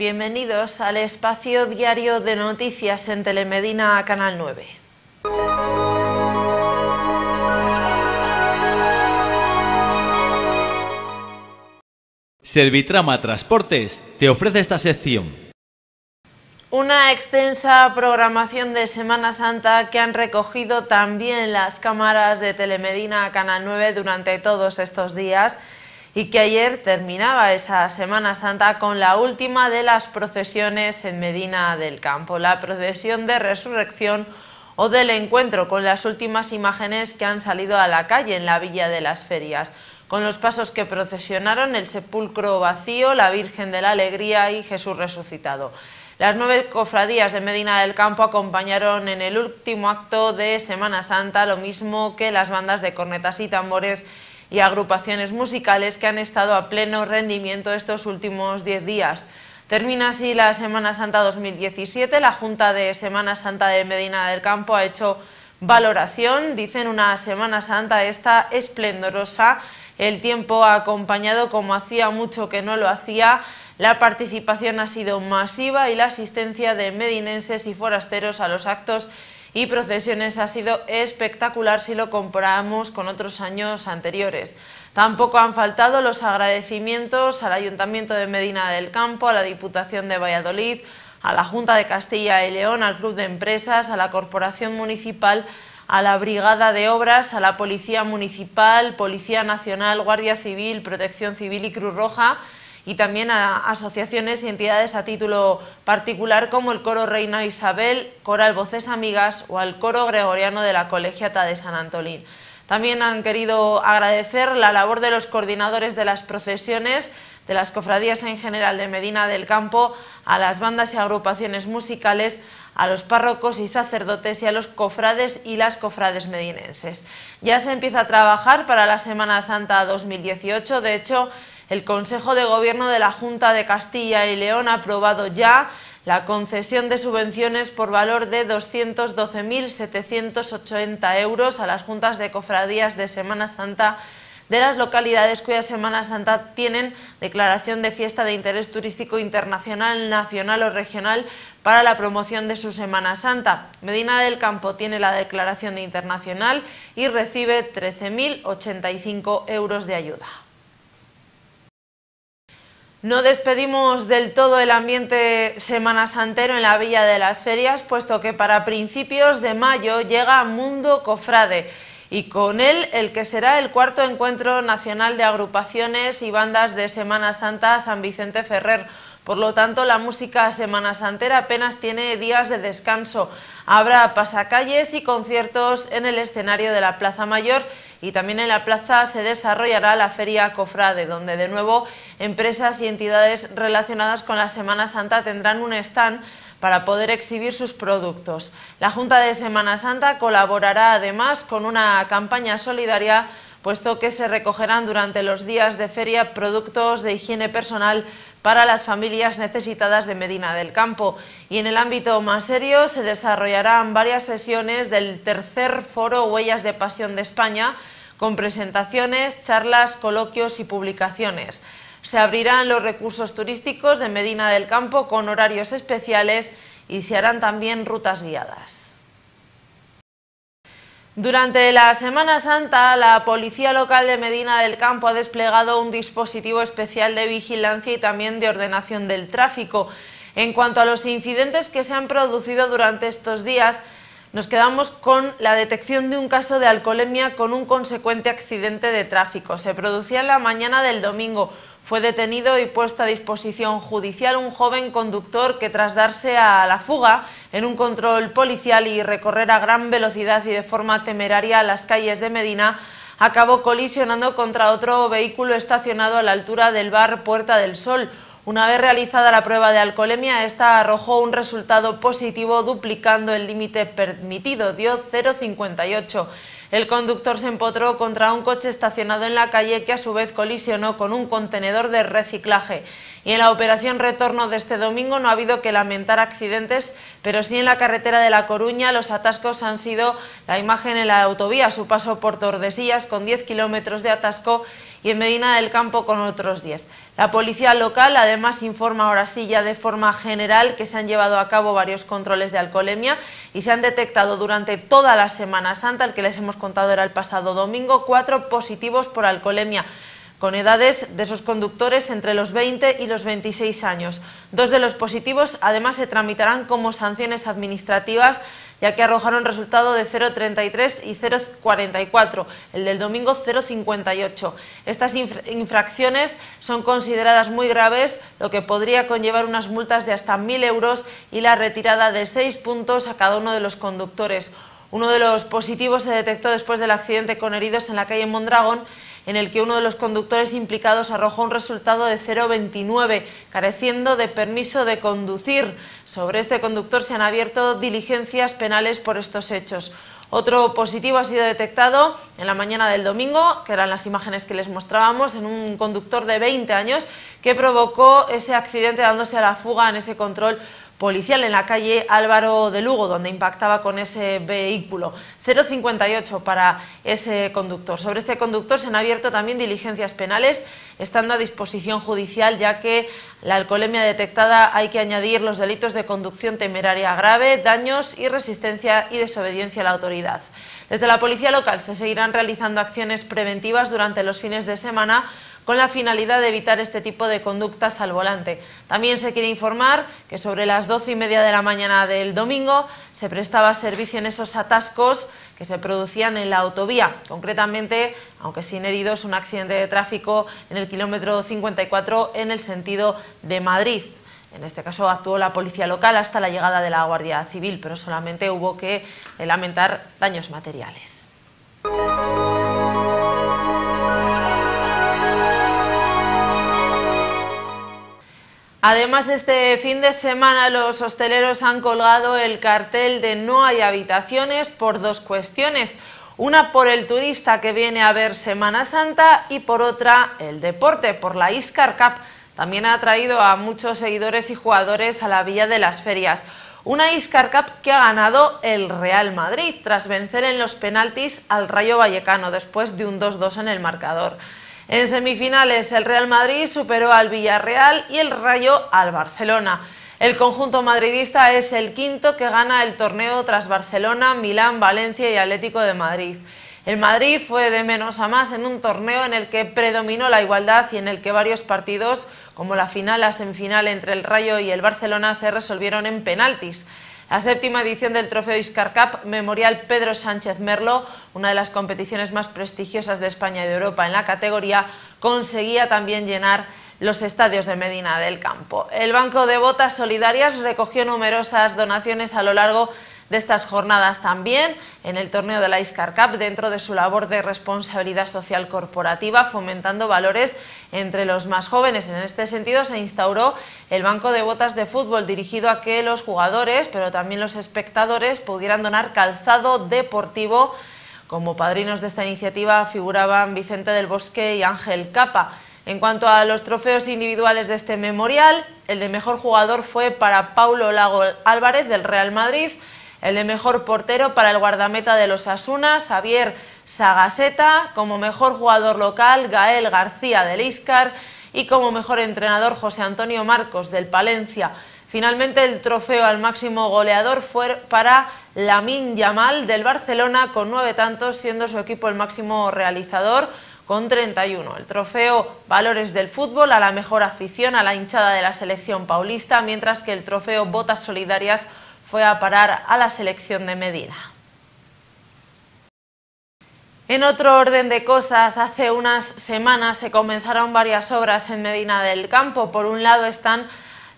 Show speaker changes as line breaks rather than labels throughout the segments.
Bienvenidos al espacio diario de noticias en Telemedina Canal 9.
Servitrama Transportes te ofrece esta sección.
Una extensa programación de Semana Santa que han recogido también las cámaras de Telemedina Canal 9 durante todos estos días y que ayer terminaba esa Semana Santa con la última de las procesiones en Medina del Campo, la procesión de resurrección o del encuentro con las últimas imágenes que han salido a la calle en la Villa de las Ferias, con los pasos que procesionaron el sepulcro vacío, la Virgen de la Alegría y Jesús resucitado. Las nueve cofradías de Medina del Campo acompañaron en el último acto de Semana Santa, lo mismo que las bandas de cornetas y tambores y agrupaciones musicales que han estado a pleno rendimiento estos últimos 10 días. Termina así la Semana Santa 2017. La Junta de Semana Santa de Medina del Campo ha hecho valoración. Dicen una Semana Santa esta esplendorosa. El tiempo ha acompañado como hacía mucho que no lo hacía. La participación ha sido masiva y la asistencia de medinenses y forasteros a los actos y procesiones ha sido espectacular si lo comparamos con otros años anteriores. Tampoco han faltado los agradecimientos al Ayuntamiento de Medina del Campo, a la Diputación de Valladolid, a la Junta de Castilla y León, al Club de Empresas, a la Corporación Municipal, a la Brigada de Obras, a la Policía Municipal, Policía Nacional, Guardia Civil, Protección Civil y Cruz Roja, y también a asociaciones y entidades a título particular como el Coro Reina Isabel, Coral Voces Amigas o al Coro Gregoriano de la Colegiata de San Antolín. También han querido agradecer la labor de los coordinadores de las procesiones, de las cofradías en general de Medina del Campo, a las bandas y agrupaciones musicales, a los párrocos y sacerdotes y a los cofrades y las cofrades medinenses. Ya se empieza a trabajar para la Semana Santa 2018, de hecho, el Consejo de Gobierno de la Junta de Castilla y León ha aprobado ya la concesión de subvenciones por valor de 212.780 euros a las juntas de cofradías de Semana Santa de las localidades cuya Semana Santa tienen declaración de fiesta de interés turístico internacional, nacional o regional para la promoción de su Semana Santa. Medina del Campo tiene la declaración de internacional y recibe 13.085 euros de ayuda. No despedimos del todo el ambiente Semana Santero en la Villa de las Ferias, puesto que para principios de mayo llega Mundo Cofrade y con él el que será el cuarto encuentro nacional de agrupaciones y bandas de Semana Santa San Vicente Ferrer. Por lo tanto, la música Semana Santera apenas tiene días de descanso. Habrá pasacalles y conciertos en el escenario de la Plaza Mayor y también en la plaza se desarrollará la Feria Cofrade, donde de nuevo empresas y entidades relacionadas con la Semana Santa tendrán un stand para poder exhibir sus productos. La Junta de Semana Santa colaborará además con una campaña solidaria puesto que se recogerán durante los días de feria productos de higiene personal para las familias necesitadas de Medina del Campo. Y en el ámbito más serio se desarrollarán varias sesiones del tercer foro Huellas de Pasión de España, con presentaciones, charlas, coloquios y publicaciones. Se abrirán los recursos turísticos de Medina del Campo con horarios especiales y se harán también rutas guiadas. Durante la Semana Santa, la Policía Local de Medina del Campo ha desplegado un dispositivo especial de vigilancia y también de ordenación del tráfico. En cuanto a los incidentes que se han producido durante estos días, nos quedamos con la detección de un caso de alcoholemia con un consecuente accidente de tráfico. Se producía en la mañana del domingo. Fue detenido y puesto a disposición judicial un joven conductor que tras darse a la fuga en un control policial y recorrer a gran velocidad y de forma temeraria las calles de Medina, acabó colisionando contra otro vehículo estacionado a la altura del bar Puerta del Sol. Una vez realizada la prueba de alcoholemia, esta arrojó un resultado positivo duplicando el límite permitido, dio 0,58. El conductor se empotró contra un coche estacionado en la calle que a su vez colisionó con un contenedor de reciclaje. Y en la operación retorno de este domingo no ha habido que lamentar accidentes, pero sí en la carretera de La Coruña los atascos han sido la imagen en la autovía, su paso por Tordesillas con 10 kilómetros de atasco y en Medina del Campo con otros 10. La policía local además informa ahora sí ya de forma general que se han llevado a cabo varios controles de alcoholemia y se han detectado durante toda la Semana Santa, el que les hemos contado era el pasado domingo, cuatro positivos por alcoholemia con edades de esos conductores entre los 20 y los 26 años. Dos de los positivos además se tramitarán como sanciones administrativas ya que arrojaron resultado de 0,33 y 0,44, el del domingo 0,58. Estas infracciones son consideradas muy graves, lo que podría conllevar unas multas de hasta 1.000 euros y la retirada de 6 puntos a cada uno de los conductores. Uno de los positivos se detectó después del accidente con heridos en la calle Mondragón en el que uno de los conductores implicados arrojó un resultado de 0,29, careciendo de permiso de conducir. Sobre este conductor se han abierto diligencias penales por estos hechos. Otro positivo ha sido detectado en la mañana del domingo, que eran las imágenes que les mostrábamos, en un conductor de 20 años que provocó ese accidente dándose a la fuga en ese control policial en la calle Álvaro de Lugo, donde impactaba con ese vehículo. 0,58 para ese conductor. Sobre este conductor se han abierto también diligencias penales, estando a disposición judicial, ya que la alcoholemia detectada hay que añadir los delitos de conducción temeraria grave, daños y resistencia y desobediencia a la autoridad. Desde la policía local se seguirán realizando acciones preventivas durante los fines de semana con la finalidad de evitar este tipo de conductas al volante. También se quiere informar que sobre las doce y media de la mañana del domingo se prestaba servicio en esos atascos que se producían en la autovía. Concretamente, aunque sin heridos, un accidente de tráfico en el kilómetro 54 en el sentido de Madrid. En este caso actuó la policía local hasta la llegada de la Guardia Civil, pero solamente hubo que lamentar daños materiales. Además, este fin de semana los hosteleros han colgado el cartel de no hay habitaciones por dos cuestiones. Una por el turista que viene a ver Semana Santa y por otra el deporte, por la Iscar Cup. También ha traído a muchos seguidores y jugadores a la Villa de las Ferias. Una Iscar Cup que ha ganado el Real Madrid tras vencer en los penaltis al Rayo Vallecano después de un 2-2 en el marcador. En semifinales el Real Madrid superó al Villarreal y el Rayo al Barcelona. El conjunto madridista es el quinto que gana el torneo tras Barcelona, Milán, Valencia y Atlético de Madrid. El Madrid fue de menos a más en un torneo en el que predominó la igualdad y en el que varios partidos, como la final, la semifinal entre el Rayo y el Barcelona, se resolvieron en penaltis. La séptima edición del Trofeo Iscar Cup Memorial Pedro Sánchez Merlo, una de las competiciones más prestigiosas de España y de Europa en la categoría, conseguía también llenar los estadios de Medina del Campo. El Banco de Botas Solidarias recogió numerosas donaciones a lo largo de estas jornadas también en el torneo de la Iscar Cup dentro de su labor de responsabilidad social corporativa, fomentando valores entre los más jóvenes. En este sentido se instauró el banco de botas de fútbol dirigido a que los jugadores, pero también los espectadores, pudieran donar calzado deportivo. Como padrinos de esta iniciativa figuraban Vicente del Bosque y Ángel Capa. En cuanto a los trofeos individuales de este memorial, el de mejor jugador fue para Paulo Lago Álvarez del Real Madrid, el de mejor portero para el guardameta de los Asuna, Xavier Sagaseta, como mejor jugador local, Gael García del Iscar y como mejor entrenador, José Antonio Marcos del Palencia. Finalmente, el trofeo al máximo goleador fue para Lamin Yamal del Barcelona con nueve tantos, siendo su equipo el máximo realizador con 31. El trofeo Valores del Fútbol a la mejor afición a la hinchada de la selección paulista, mientras que el trofeo Botas Solidarias fue a parar a la selección de Medina. En otro orden de cosas, hace unas semanas se comenzaron varias obras en Medina del Campo. Por un lado están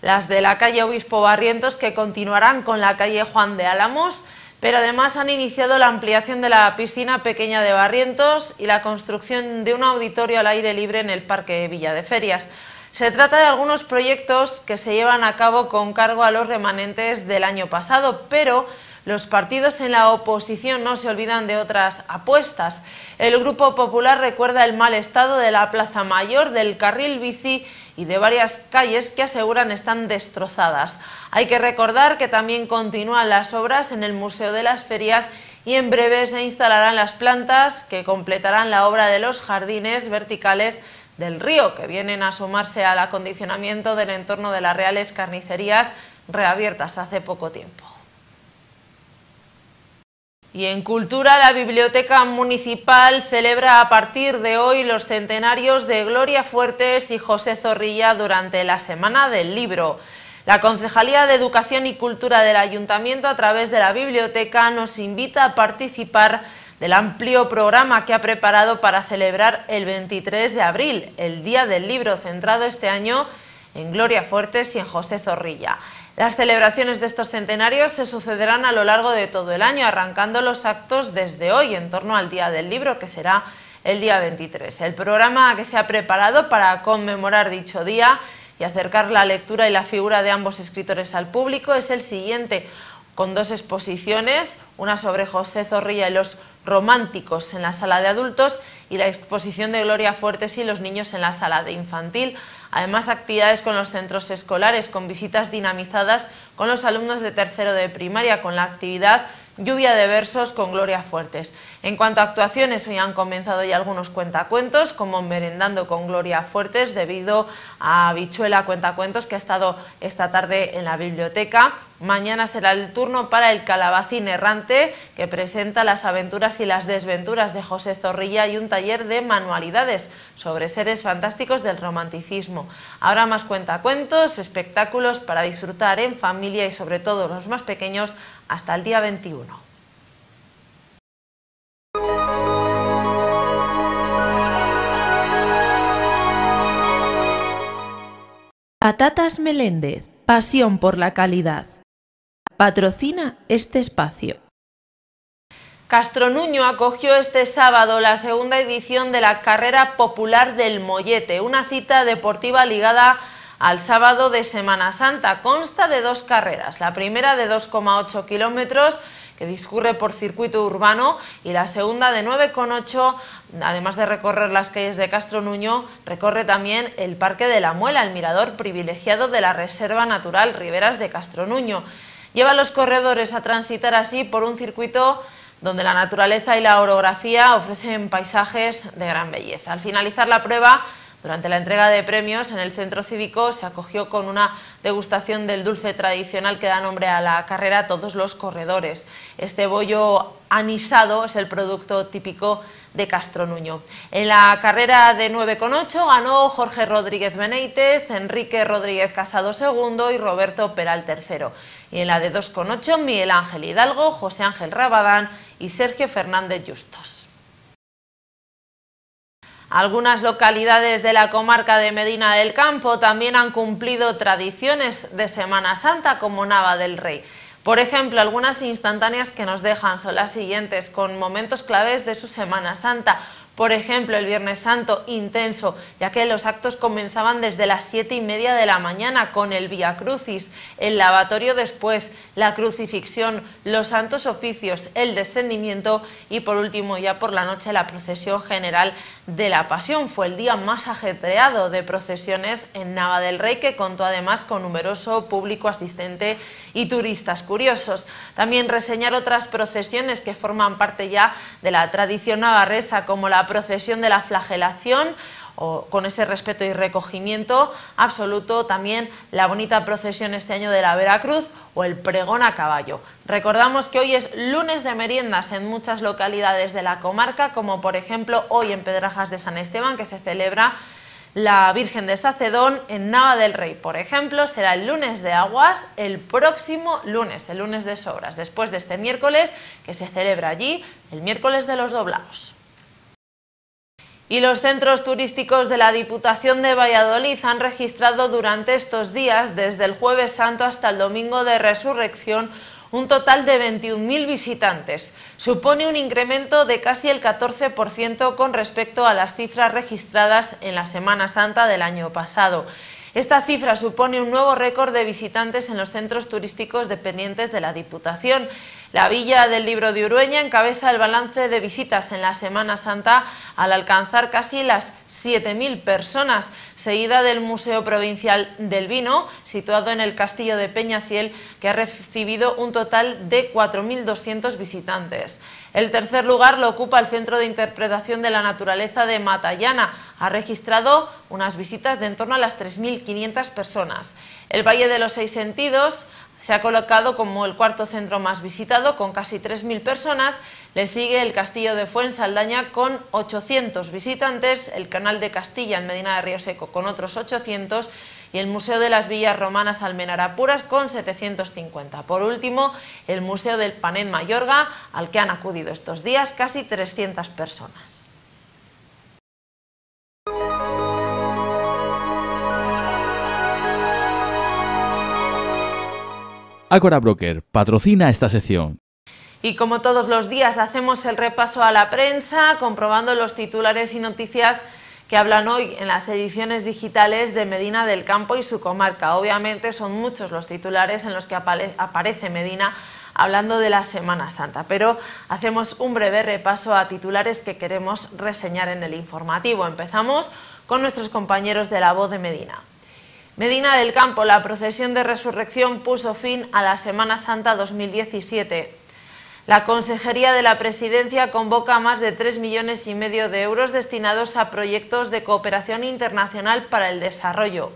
las de la calle Obispo Barrientos, que continuarán con la calle Juan de Álamos, pero además han iniciado la ampliación de la piscina pequeña de Barrientos y la construcción de un auditorio al aire libre en el Parque Villa de Ferias. Se trata de algunos proyectos que se llevan a cabo con cargo a los remanentes del año pasado, pero los partidos en la oposición no se olvidan de otras apuestas. El Grupo Popular recuerda el mal estado de la Plaza Mayor, del carril bici y de varias calles que aseguran están destrozadas. Hay que recordar que también continúan las obras en el Museo de las Ferias y en breve se instalarán las plantas que completarán la obra de los jardines verticales del Río, que vienen a sumarse al acondicionamiento del entorno de las reales carnicerías reabiertas hace poco tiempo. Y en Cultura, la Biblioteca Municipal celebra a partir de hoy los centenarios de Gloria Fuertes y José Zorrilla durante la Semana del Libro. La Concejalía de Educación y Cultura del Ayuntamiento, a través de la biblioteca, nos invita a participar del amplio programa que ha preparado para celebrar el 23 de abril, el Día del Libro, centrado este año en Gloria Fuertes y en José Zorrilla. Las celebraciones de estos centenarios se sucederán a lo largo de todo el año, arrancando los actos desde hoy en torno al Día del Libro, que será el día 23. El programa que se ha preparado para conmemorar dicho día y acercar la lectura y la figura de ambos escritores al público es el siguiente, con dos exposiciones, una sobre José Zorrilla y los románticos en la sala de adultos y la exposición de Gloria Fuertes y los niños en la sala de infantil. Además, actividades con los centros escolares, con visitas dinamizadas con los alumnos de tercero de primaria, con la actividad Lluvia de versos con Gloria Fuertes. En cuanto a actuaciones, hoy han comenzado ya algunos cuentacuentos, como Merendando con Gloria Fuertes, debido a Bichuela Cuentacuentos, que ha estado esta tarde en la biblioteca. Mañana será el turno para el Calabacín Errante, que presenta las aventuras y las desventuras de José Zorrilla y un taller de manualidades sobre seres fantásticos del romanticismo. Habrá más cuentacuentos, espectáculos para disfrutar en familia y sobre todo los más pequeños hasta el día 21.
Patatas Meléndez, pasión por la calidad. Patrocina este espacio.
Castronuño acogió este sábado la segunda edición de la Carrera Popular del Mollete, una cita deportiva ligada al sábado de Semana Santa. Consta de dos carreras, la primera de 2,8 kilómetros que discurre por circuito urbano y la segunda de 9,8, además de recorrer las calles de Castro Nuño, recorre también el Parque de la Muela, el mirador privilegiado de la Reserva Natural Riberas de Castro Nuño. Lleva a los corredores a transitar así por un circuito donde la naturaleza y la orografía ofrecen paisajes de gran belleza. Al finalizar la prueba, durante la entrega de premios en el centro cívico se acogió con una degustación del dulce tradicional que da nombre a la carrera a todos los corredores. Este bollo anisado es el producto típico de Castro Nuño. En la carrera de 9,8 ganó Jorge Rodríguez Benítez, Enrique Rodríguez Casado segundo y Roberto Peral tercero. Y en la de 2,8 Miguel Ángel Hidalgo, José Ángel Rabadán y Sergio Fernández Justos. Algunas localidades de la comarca de Medina del Campo también han cumplido tradiciones de Semana Santa como Nava del Rey. Por ejemplo, algunas instantáneas que nos dejan son las siguientes, con momentos claves de su Semana Santa. Por ejemplo, el Viernes Santo intenso, ya que los actos comenzaban desde las siete y media de la mañana con el Via Crucis, el lavatorio después, la crucifixión, los santos oficios, el descendimiento y por último ya por la noche la procesión general de la Pasión. Fue el día más ajetreado de procesiones en Nava del Rey que contó además con numeroso público asistente y turistas curiosos. También reseñar otras procesiones que forman parte ya de la tradición navarresa, como la procesión de la flagelación, o con ese respeto y recogimiento absoluto también la bonita procesión este año de la Veracruz o el pregón a caballo. Recordamos que hoy es lunes de meriendas en muchas localidades de la comarca, como por ejemplo hoy en Pedrajas de San Esteban, que se celebra la Virgen de Sacedón en Nava del Rey, por ejemplo, será el lunes de aguas el próximo lunes, el lunes de sobras, después de este miércoles que se celebra allí, el miércoles de los doblados. Y los centros turísticos de la Diputación de Valladolid han registrado durante estos días, desde el jueves santo hasta el domingo de resurrección, un total de 21.000 visitantes. Supone un incremento de casi el 14% con respecto a las cifras registradas en la Semana Santa del año pasado. Esta cifra supone un nuevo récord de visitantes en los centros turísticos dependientes de la Diputación. La Villa del Libro de Urueña encabeza el balance de visitas en la Semana Santa al alcanzar casi las 7.000 personas, seguida del Museo Provincial del Vino, situado en el Castillo de Peñaciel, que ha recibido un total de 4.200 visitantes. El tercer lugar lo ocupa el Centro de Interpretación de la Naturaleza de Matallana. Ha registrado unas visitas de en torno a las 3.500 personas. El Valle de los Seis Sentidos se ha colocado como el cuarto centro más visitado con casi 3.000 personas. Le sigue el Castillo de Fuensaldaña con 800 visitantes, el Canal de Castilla en Medina de Río Seco con otros 800 y el Museo de las Villas Romanas Almenarapuras con 750. Por último, el Museo del Panet Mayorga, al que han acudido estos días casi 300 personas.
Agora Broker patrocina esta sección.
Y como todos los días hacemos el repaso a la prensa, comprobando los titulares y noticias que hablan hoy en las ediciones digitales de Medina del Campo y su comarca. Obviamente son muchos los titulares en los que aparece Medina hablando de la Semana Santa, pero hacemos un breve repaso a titulares que queremos reseñar en el informativo. Empezamos con nuestros compañeros de la voz de Medina. Medina del Campo, la procesión de resurrección puso fin a la Semana Santa 2017. La Consejería de la Presidencia convoca más de 3 millones y medio de euros destinados a proyectos de cooperación internacional para el desarrollo.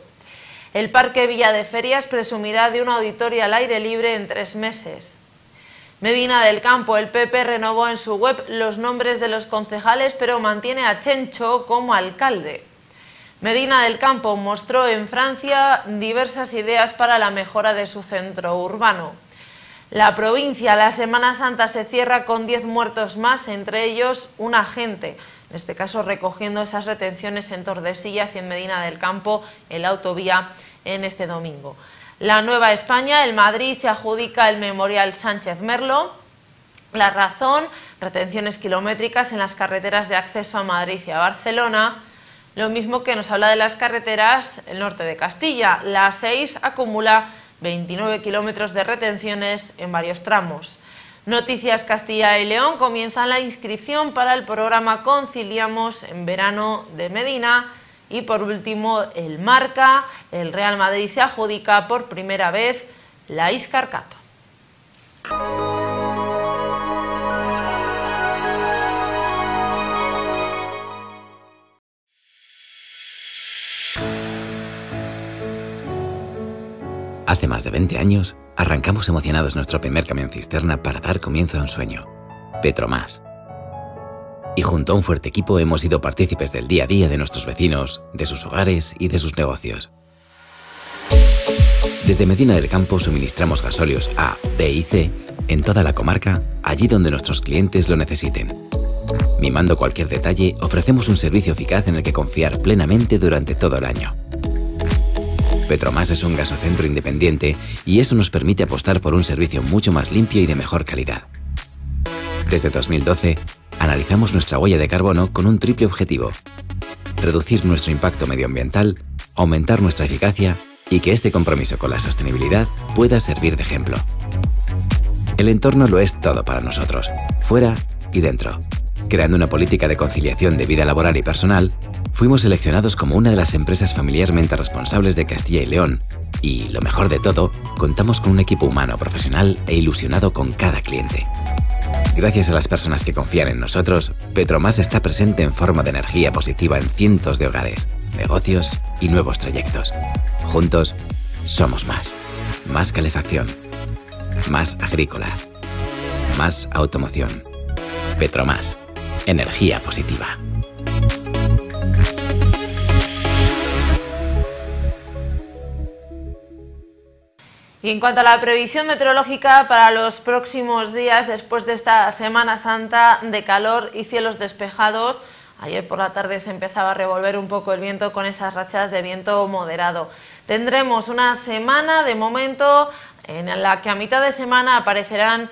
El Parque Villa de Ferias presumirá de un auditorio al aire libre en tres meses. Medina del Campo, el PP renovó en su web los nombres de los concejales, pero mantiene a Chencho como alcalde. Medina del Campo mostró en Francia diversas ideas para la mejora de su centro urbano. La provincia, la Semana Santa se cierra con 10 muertos más, entre ellos un agente, en este caso recogiendo esas retenciones en Tordesillas y en Medina del Campo, en la autovía, en este domingo. La Nueva España, el Madrid se adjudica el Memorial Sánchez Merlo. La razón, retenciones kilométricas en las carreteras de acceso a Madrid y a Barcelona. Lo mismo que nos habla de las carreteras el norte de Castilla. La 6 acumula 29 kilómetros de retenciones en varios tramos. Noticias Castilla y León comienza la inscripción para el programa Conciliamos en verano de Medina. Y por último, el Marca, el Real Madrid se adjudica por primera vez la Iscar Cup.
Hace más de 20 años, arrancamos emocionados nuestro primer camión cisterna para dar comienzo a un sueño, Petromás. Y junto a un fuerte equipo hemos sido partícipes del día a día de nuestros vecinos, de sus hogares y de sus negocios. Desde Medina del Campo suministramos gasóleos A, B y C en toda la comarca, allí donde nuestros clientes lo necesiten. Mimando cualquier detalle, ofrecemos un servicio eficaz en el que confiar plenamente durante todo el año. Petromás es un gasocentro independiente y eso nos permite apostar por un servicio mucho más limpio y de mejor calidad. Desde 2012, analizamos nuestra huella de carbono con un triple objetivo. Reducir nuestro impacto medioambiental, aumentar nuestra eficacia y que este compromiso con la sostenibilidad pueda servir de ejemplo. El entorno lo es todo para nosotros, fuera y dentro. Creando una política de conciliación de vida laboral y personal fuimos seleccionados como una de las empresas familiarmente responsables de Castilla y León y, lo mejor de todo, contamos con un equipo humano profesional e ilusionado con cada cliente. Gracias a las personas que confían en nosotros, Petromás está presente en forma de energía positiva en cientos de hogares, negocios y nuevos trayectos. Juntos, somos más. Más calefacción. Más agrícola. Más automoción. Petromás. Energía positiva.
Y en cuanto a la previsión meteorológica para los próximos días, después de esta Semana Santa de calor y cielos despejados, ayer por la tarde se empezaba a revolver un poco el viento con esas rachas de viento moderado. Tendremos una semana de momento en la que a mitad de semana aparecerán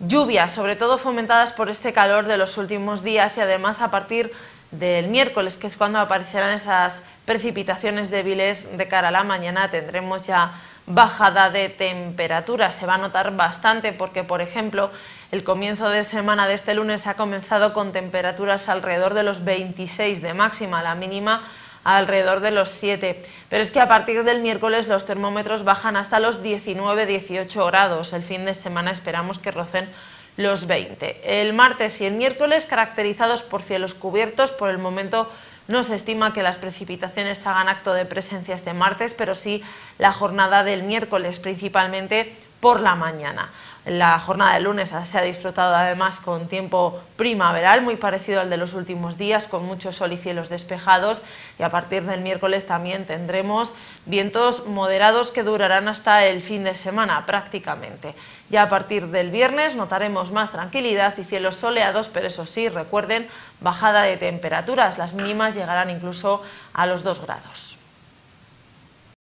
lluvias, sobre todo fomentadas por este calor de los últimos días y además a partir del miércoles, que es cuando aparecerán esas precipitaciones débiles de cara a la mañana, tendremos ya bajada de temperatura. Se va a notar bastante porque, por ejemplo, el comienzo de semana de este lunes ha comenzado con temperaturas alrededor de los 26 de máxima, la mínima alrededor de los 7. Pero es que a partir del miércoles los termómetros bajan hasta los 19-18 grados. El fin de semana esperamos que rocen los 20. El martes y el miércoles caracterizados por cielos cubiertos, por el momento no se estima que las precipitaciones hagan acto de presencia este martes, pero sí la jornada del miércoles, principalmente por la mañana. La jornada del lunes se ha disfrutado además con tiempo primaveral, muy parecido al de los últimos días, con mucho sol y cielos despejados. Y a partir del miércoles también tendremos vientos moderados que durarán hasta el fin de semana prácticamente. Ya a partir del viernes notaremos más tranquilidad y cielos soleados, pero eso sí, recuerden, bajada de temperaturas. Las mínimas llegarán incluso a los 2 grados.